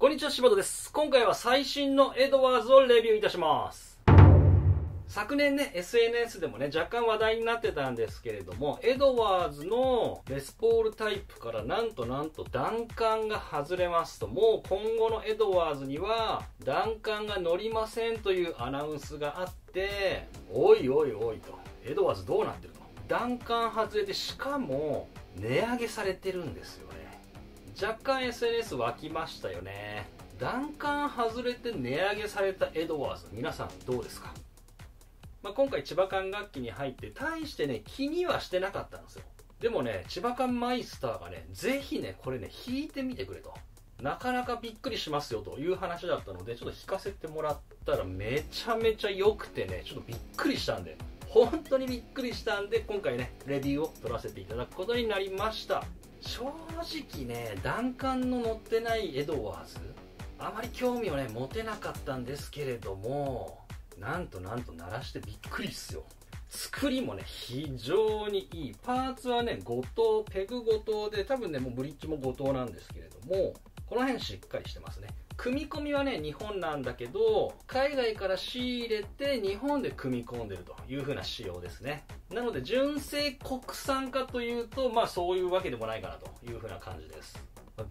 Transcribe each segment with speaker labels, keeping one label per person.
Speaker 1: こんにちは、柴田です。今回は最新のエドワーズをレビューいたします。昨年ね、SNS でもね、若干話題になってたんですけれども、エドワーズのレスポールタイプからなんとなんと弾丸が外れますと、もう今後のエドワーズには弾丸が乗りませんというアナウンスがあって、おいおいおいと、エドワーズどうなってるの？弾丸外れてしかも値上げされてるんですよね。若干 SNS 湧きましたよね。弾丸外れて値上げされたエドワーズ皆さんどうですか、まあ、今回千葉館楽器に入って大してね気にはしてなかったんですよ。でもね千葉館マイスターがねぜひねこれね弾いてみてくれと。なかなかびっくりしますよという話だったのでちょっと弾かせてもらったらめちゃめちゃ良くてねちょっとびっくりしたんで。本当にびっくりしたんで今回ねレビューを取らせていただくことになりました。正直ね弾丸の乗ってないエドワーズあまり興味をね持てなかったんですけれどもなんとなんと鳴らしてびっくりっすよ。作りもね非常にいい。パーツはね5等ペグ5等で多分ねもうブリッジも5等なんですけれどもこの辺しっかりしてますね。組み込みはね日本なんだけど海外から仕入れて日本で組み込んでるという風な仕様ですね。なので純正国産化というとまあそういうわけでもないかなという風な感じです。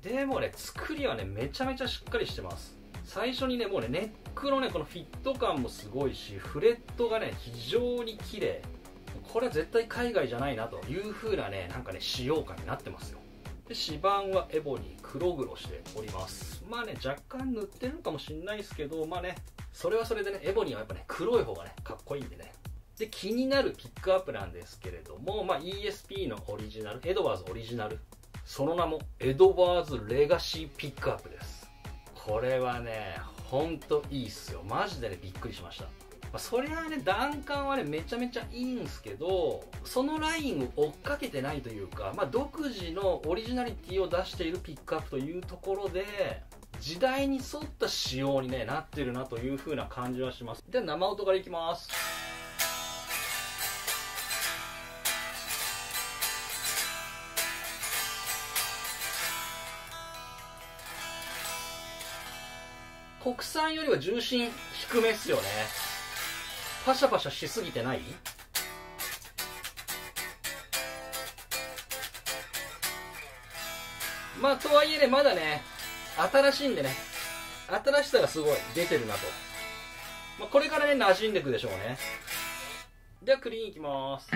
Speaker 1: でもね作りはねめちゃめちゃしっかりしてます。最初にねもうねネックのねこのフィット感もすごいしフレットがね非常に綺麗。これは絶対海外じゃないなという風なねなんかね使用感になってますよ。で指板はエボに黒々しております。まあね若干塗ってるかもしれないですけどまあねそれはそれでねエボニーはやっぱね黒い方がねかっこいいんでね。で気になるピックアップなんですけれども、まあ、ESP のオリジナルエドワーズオリジナルその名もエドワーズレガシーピックアップです。これはねほんといいっすよ。マジでねびっくりしました。あ、そりゃあね弾丸はねめちゃめちゃいいんですけどそのラインを追っかけてないというか、まあ、独自のオリジナリティを出しているピックアップというところで時代に沿った仕様に、ね、なってるなという風な感じはします。では生音からいきます。国産よりは重心低めっすよね。パシャパシャしすぎてない？まあとはいえねまだね新しいんでね新しさがすごい出てるなと、まあ、これからね馴染んでいくでしょうね。ではクリーンいきます。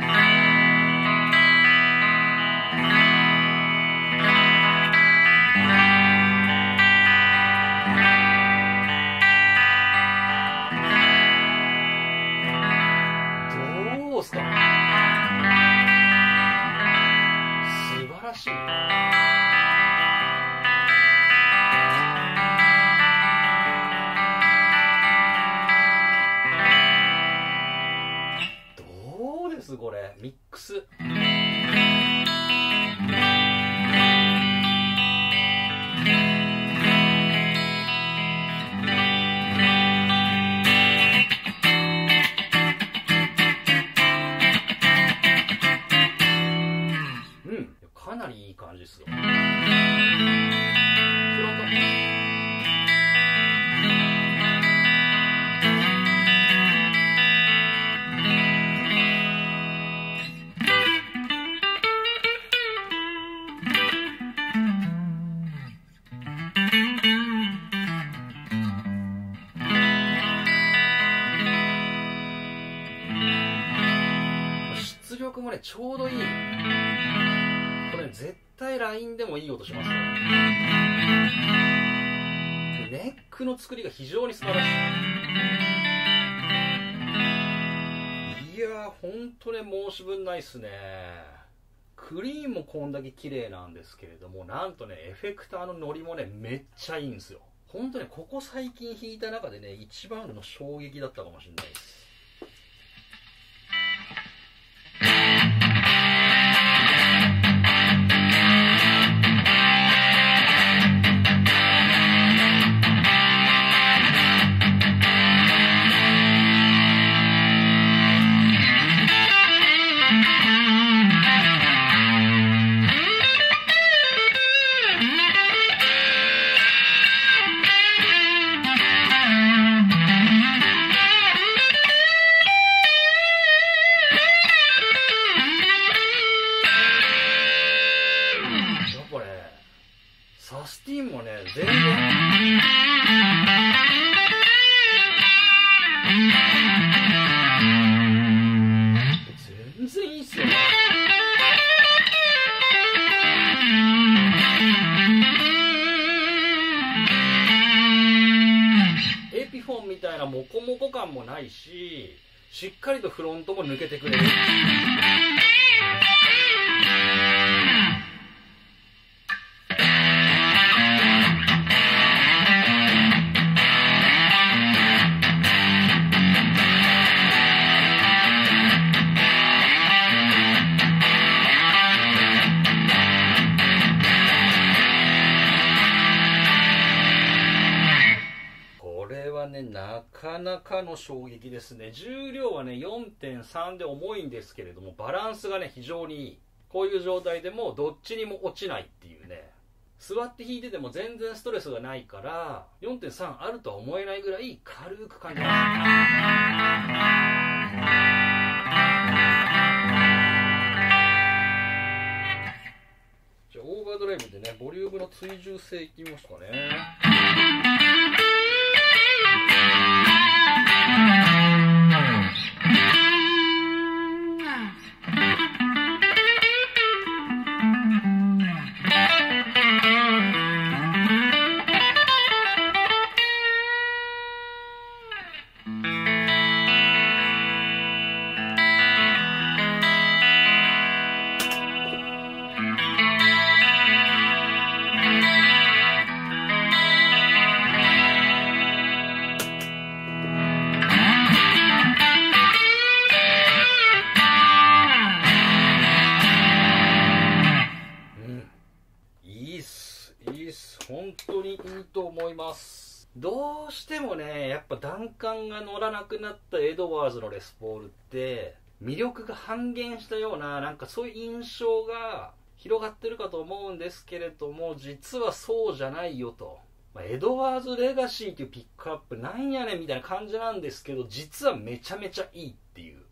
Speaker 1: っすか。素晴らしい。どうですこれ。ミックス。なりいい感じですよ。出力もねちょうどいい。これ絶対ラインでもいい音しますねでネックの作りが非常に素晴らしい。いやーほんとね申し分ないっすね。クリーンもこんだけ綺麗なんですけれどもなんとねエフェクターのノリもねめっちゃいいんですよ。本当ねここ最近弾いた中でね一番の衝撃だったかもしれないです全然。全然いいっすよね。エピフォンみたいなモコモコ感もないししっかりとフロントも抜けてくれる。ねなかなかの衝撃ですね。重量はね4.3で重いんですけれどもバランスがね非常にいい。こういう状態でもどっちにも落ちないっていうね。座って弾いてても全然ストレスがないから4.3あるとは思えないぐらい軽く感じます。じゃあオーバードライブでねボリュームの追従性いきますかね。いいっす本当にいいと思います。どうしてもねやっぱ弾丸が乗らなくなったエドワーズのレスポールって魅力が半減したようななんかそういう印象が広がってるかと思うんですけれども実はそうじゃないよと、まあエドワーズ・レガシーっていうピックアップなんやねんみたいな感じなんですけど実はめちゃめちゃいいっていう。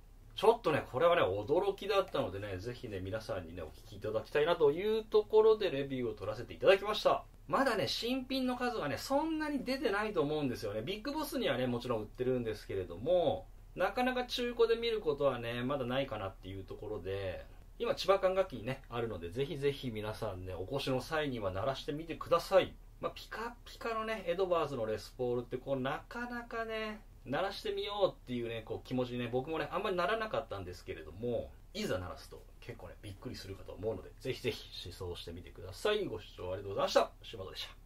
Speaker 1: ちょっとね、これはね、驚きだったのでね、ぜひね、皆さんにね、お聞きいただきたいなというところでレビューを取らせていただきました。まだね、新品の数がね、そんなに出てないと思うんですよね。ビッグボスにはね、もちろん売ってるんですけれども、なかなか中古で見ることはね、まだないかなっていうところで、今、千葉管楽器にね、あるので、ぜひぜひ皆さんね、お越しの際には鳴らしてみてください。まあ、ピカピカのね、エドバーズのレスポールって、こう、なかなかね、鳴らしてみようっていうねこう気持ちね僕もねあんまりならなかったんですけれどもいざ鳴らすと結構ねびっくりするかと思うのでぜひぜひ試奏してみてください。ご視聴ありがとうございました。柴田でした。